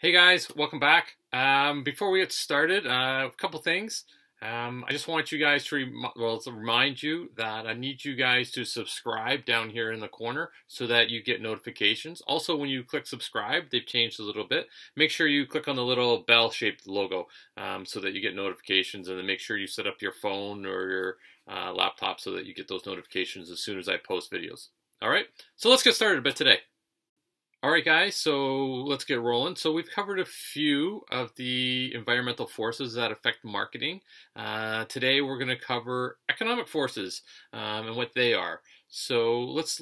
Hey guys, welcome back. Um, before we get started, uh, a couple things. Um, I just want you guys to, rem- well, to remind you that I need you guys to subscribe down here in the corner so that you get notifications. Also, when you click subscribe, they've changed a little bit. Make sure you click on the little bell-shaped logo um, so that you get notifications, and then make sure you set up your phone or your uh, laptop so that you get those notifications as soon as I post videos. All right, so let's get started a bit today. All right, guys, so let's get rolling. So we've covered a few of the environmental forces that affect marketing. Uh, today we're going to cover economic forces um, and what they are. So let's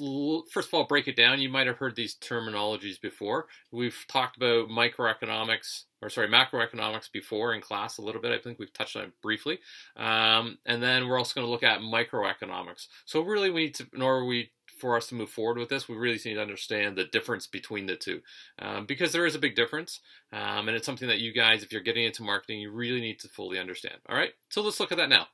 first of all break it down. You might have heard these terminologies before. We've talked about microeconomics, or sorry, macroeconomics before in class a little bit. I think we've touched on it briefly. Um, and then we're also going to look at microeconomics. So really, we need to, nor we for us to move forward with this, we really need to understand the difference between the two um, because there is a big difference. Um, and it's something that you guys, if you're getting into marketing, you really need to fully understand. All right, so let's look at that now.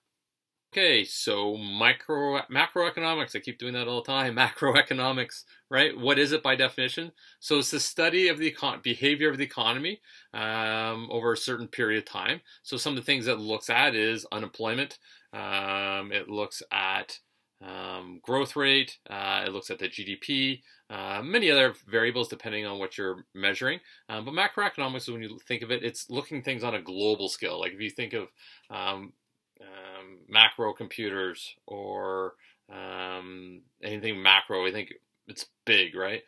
Okay, so micro macroeconomics. I keep doing that all the time. Macroeconomics, right? What is it by definition? So it's the study of the econ- behavior of the economy um, over a certain period of time. So some of the things that looks at is unemployment. Um, it looks at um, growth rate, uh, it looks at the GDP, uh, many other variables depending on what you're measuring. Um, but macroeconomics, when you think of it, it's looking things on a global scale. Like if you think of um, um macro computers or um, anything macro, I think it's big, right?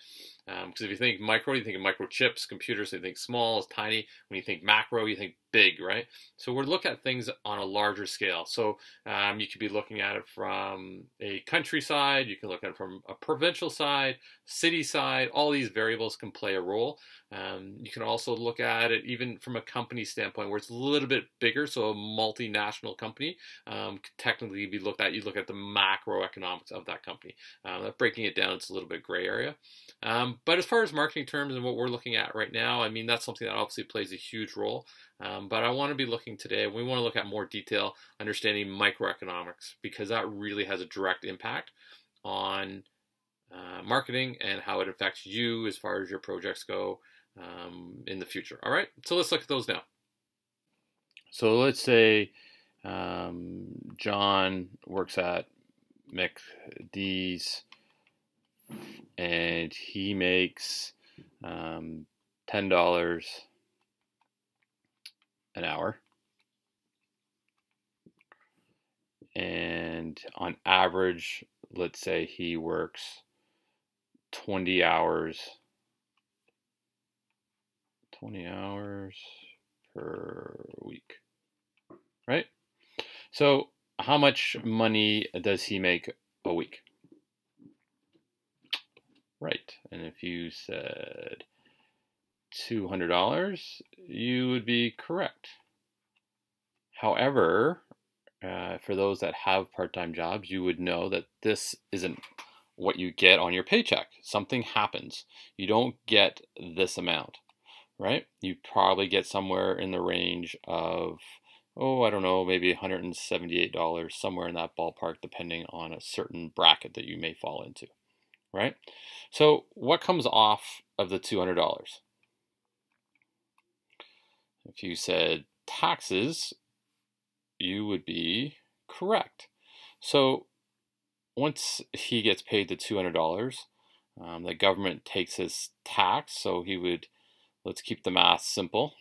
Because um, if you think micro, you think of microchips, computers, you think small, it's tiny. When you think macro, you think big, right? So we're looking at things on a larger scale. So um, you could be looking at it from a countryside, you can look at it from a provincial side, city side. All these variables can play a role. Um, you can also look at it even from a company standpoint where it's a little bit bigger. So a multinational company um, could technically be looked at. You look at the macroeconomics of that company. Uh, breaking it down, it's a little bit gray area. Um, but as far as marketing terms and what we're looking at right now, I mean, that's something that obviously plays a huge role. Um, but I want to be looking today, we want to look at more detail, understanding microeconomics, because that really has a direct impact on uh, marketing and how it affects you as far as your projects go um, in the future. All right, so let's look at those now. So let's say um, John works at McD's and he makes um, ten dollars an hour, and on average, let's say he works twenty hours. 20 hours per week, right? So, how much money does he make a week? Right. And if you said $200, you would be correct. However, uh, for those that have part time jobs, you would know that this isn't what you get on your paycheck. Something happens. You don't get this amount, right? You probably get somewhere in the range of, oh, I don't know, maybe $178, somewhere in that ballpark, depending on a certain bracket that you may fall into right? So what comes off of the $200? If you said taxes, you would be correct. So once he gets paid the $200, um, the government takes his tax, so he would, let's keep the math simple.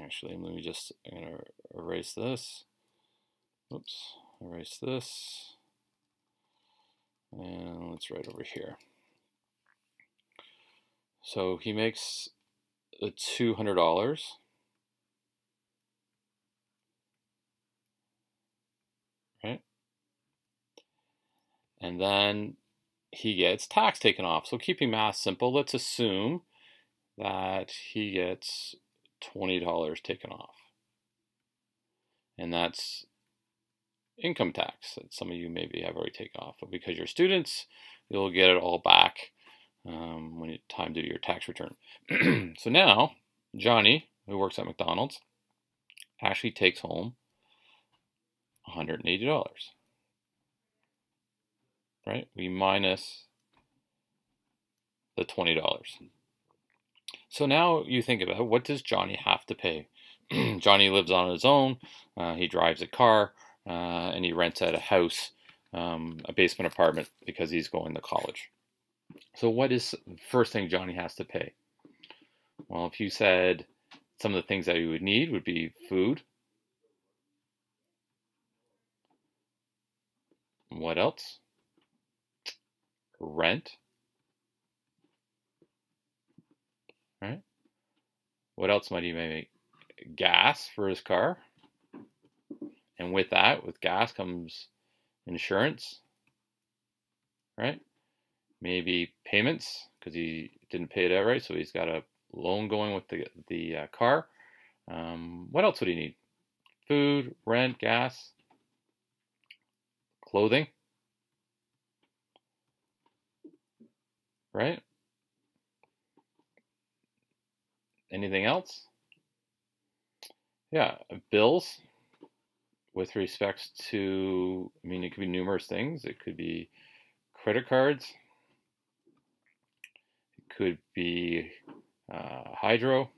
Actually, let me just, I'm to erase this. Oops, erase this. And let's write over here. So he makes the $200. Right? And then he gets tax taken off. So keeping math simple, let's assume that he gets $20 taken off. And that's income tax that some of you maybe have already taken off. But because you're students, you'll get it all back um, when it's time to do your tax return. so now, Johnny, who works at McDonald's, actually takes home $180. Right? We minus the $20. So now you think about what does Johnny have to pay? Johnny lives on his own. Uh, he drives a car uh, and he rents out a house, um, a basement apartment, because he's going to college. So what is the first thing Johnny has to pay? Well, if you said some of the things that he would need would be food. What else? Rent. Right? What else might he make? Gas for his car. And with that, with gas comes insurance. Right? Maybe payments because he didn't pay it outright, so he's got a loan going with the the uh, car. Um, what else would he need? Food, rent, gas, clothing. Right? Anything else? Yeah, bills with respects to, I mean, it could be numerous things. It could be credit cards, it could be uh, hydro.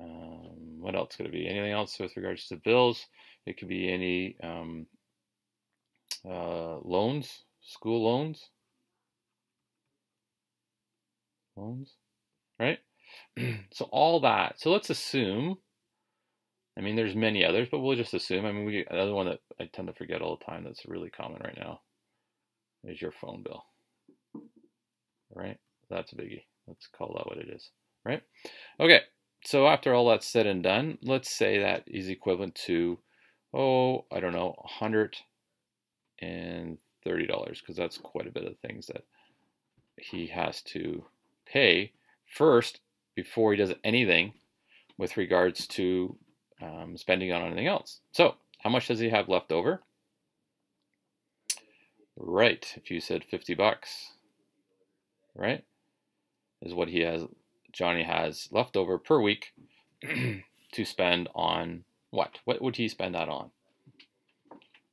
Um, what else could it be? Anything else with regards to bills? It could be any um, uh, loans, school loans. Loans, right? so all that. So let's assume. I mean, there's many others, but we'll just assume. I mean, we another one that I tend to forget all the time. That's really common right now. Is your phone bill right? That's a biggie. Let's call that what it is, right? Okay, so after all that's said and done, let's say that is equivalent to, oh, I don't know, $130 because that's quite a bit of things that he has to pay first before he does anything with regards to um, spending on anything else. So how much does he have left over? Right, if you said 50 bucks, right? Is what he has, Johnny has left over per week to spend on what? What would he spend that on?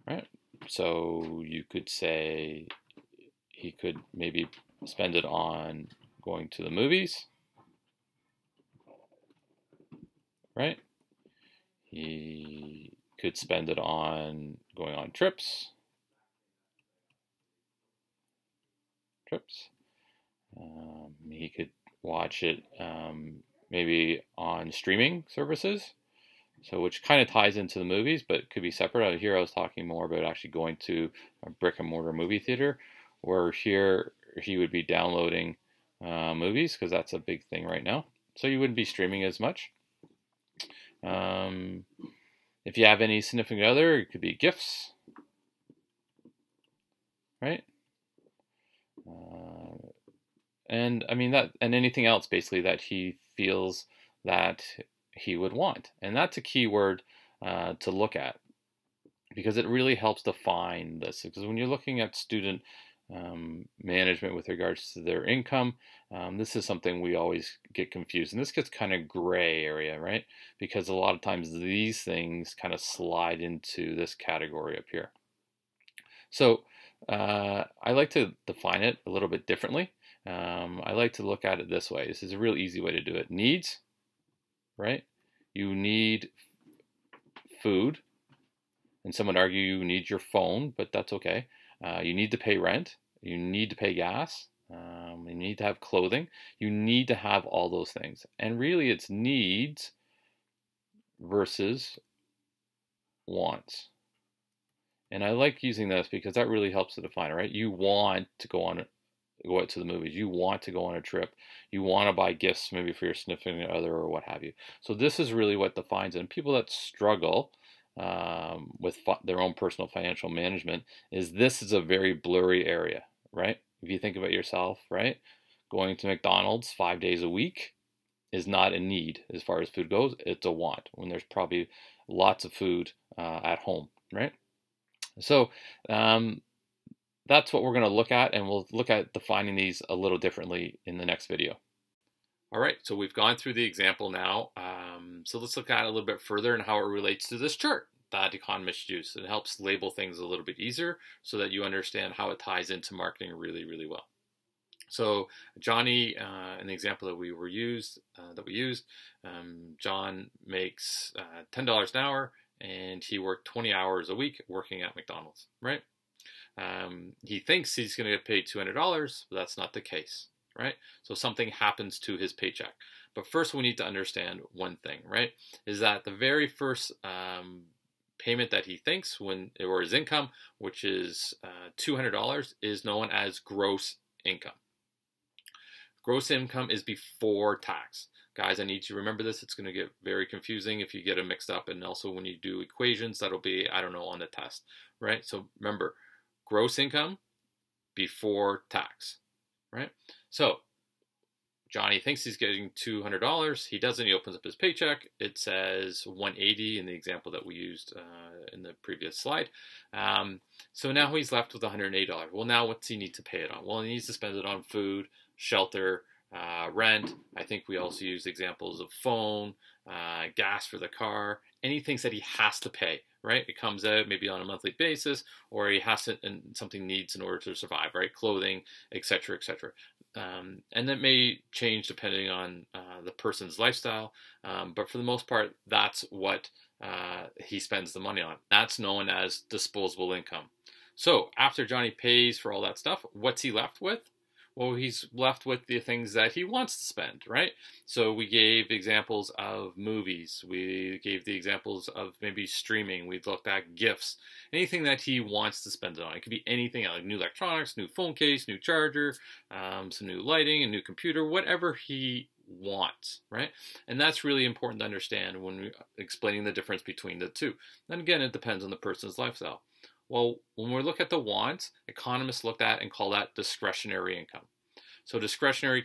Right? So you could say he could maybe spend it on going to the movies, right? He could spend it on going on trips. Trips. Um, he could watch it um, maybe on streaming services, so which kind of ties into the movies, but could be separate. Here I was talking more about actually going to a brick and mortar movie theater, where here he would be downloading uh, movies because that's a big thing right now. So you wouldn't be streaming as much. Um, if you have any significant other, it could be gifts, right? Uh, and I mean that, and anything else basically that he feels that he would want, and that's a key word uh, to look at because it really helps define this. Because when you're looking at student um, management with regards to their income, um, this is something we always get confused, and this gets kind of gray area, right? Because a lot of times these things kind of slide into this category up here. So uh, I like to define it a little bit differently. Um, I like to look at it this way. This is a real easy way to do it. Needs, right? You need food. And some would argue you need your phone, but that's okay. Uh, you need to pay rent. You need to pay gas. Um, you need to have clothing. You need to have all those things. And really, it's needs versus wants. And I like using this because that really helps to define it, right? You want to go on go out to the movies. You want to go on a trip. You want to buy gifts maybe for your significant other or what have you. So this is really what defines it. And people that struggle um, with their own personal financial management is this is a very blurry area, right? If you think about yourself, right? Going to McDonald's five days a week is not a need as far as food goes. It's a want when there's probably lots of food uh, at home, right? So um, that's what we're going to look at, and we'll look at defining these a little differently in the next video. All right, so we've gone through the example now. Um, so let's look at it a little bit further and how it relates to this chart that economists use. It helps label things a little bit easier so that you understand how it ties into marketing really, really well. So Johnny, uh, in the example that we were used, uh, that we used, um, John makes uh, ten dollars an hour, and he worked twenty hours a week working at McDonald's. Right? Um, he thinks he's going to get paid two hundred dollars, but that's not the case. Right? So something happens to his paycheck. But first, we need to understand one thing. Right? Is that the very first um, payment that he thinks when or his income, which is uh, $200, is known as gross income. Gross income is before tax. Guys, I need you to remember this. It's going to get very confusing if you get it mixed up. And also when you do equations, that'll be, I don't know, on the test, right? So remember, gross income before tax, right? So Johnny thinks he's getting $200. He doesn't. He opens up his paycheck. It says 180 in the example that we used uh, in the previous slide. Um, so now he's left with $180. Well, now what's he need to pay it on? Well, he needs to spend it on food, shelter, uh, rent. I think we also used examples of phone, uh, gas for the car, anything that he has to pay, right? It comes out maybe on a monthly basis, or he has to, and something needs in order to survive, right? Clothing, etc., etc. Um, and that may change depending on uh, the person's lifestyle, um, but for the most part, that's what uh, he spends the money on. That's known as disposable income. So after Johnny pays for all that stuff, what's he left with? Well, he's left with the things that he wants to spend, right? So we gave examples of movies. We gave the examples of maybe streaming. We looked at gifts, anything that he wants to spend it on. It could be anything like new electronics, new phone case, new charger, um, some new lighting, a new computer, whatever he wants, right? And that's really important to understand when explaining the difference between the two. And again, it depends on the person's lifestyle. Well, when we look at the wants, economists look at and call that discretionary income. So discretionary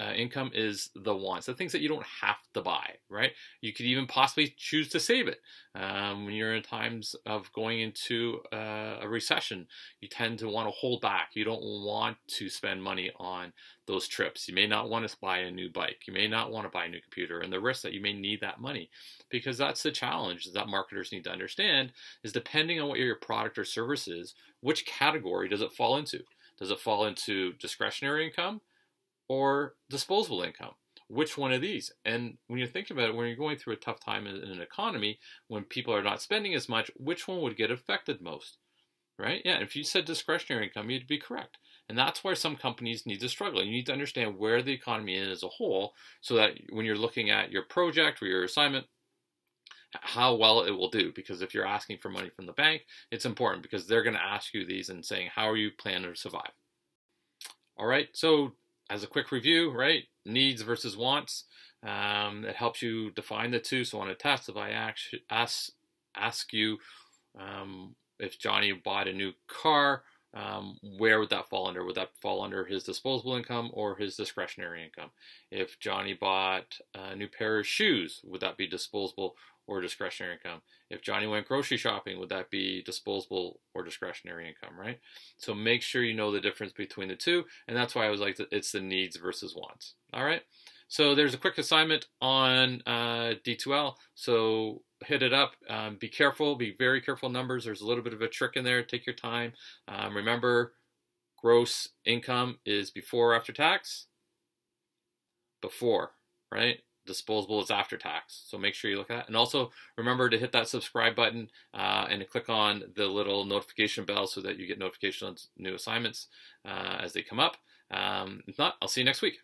uh, income is the wants, the things that you don't have to buy, right? You could even possibly choose to save it. Um, when you're in times of going into uh, a recession, you tend to want to hold back. You don't want to spend money on those trips. You may not want to buy a new bike. You may not want to buy a new computer, and the risk that you may need that money, because that's the challenge that marketers need to understand is depending on what your product or service is, which category does it fall into? Does it fall into discretionary income? Or disposable income. Which one of these? And when you're thinking about it, when you're going through a tough time in, an economy, when people are not spending as much, which one would get affected most? Right? Yeah, if you said discretionary income, you'd be correct. And that's where some companies need to struggle. You need to understand where the economy is as a whole so that when you're looking at your project or your assignment, how well it will do. Because if you're asking for money from the bank, it's important because they're going to ask you these and saying, how are you planning to survive? All right, so as a quick review, right? Needs versus wants. Um, it helps you define the two. So on a test, if I ask ask, you um, if Johnny bought a new car, um, where would that fall under? Would that fall under his disposable income or his discretionary income? If Johnny bought a new pair of shoes, would that be disposable or discretionary income? If Johnny went grocery shopping, would that be disposable or discretionary income, right? So make sure you know the difference between the two, and that's why I was like, it's the needs versus wants. All right. So there's a quick assignment on uh, D2L. So hit it up. Um, be careful. Be very careful numbers. There's a little bit of a trick in there. Take your time. Um, remember, gross income is before or after tax. Before, right? Disposable is after tax. So make sure you look at that. And also remember to hit that subscribe button uh, and click on the little notification bell so that you get notifications on new assignments uh, as they come up. Um, if not, I'll see you next week.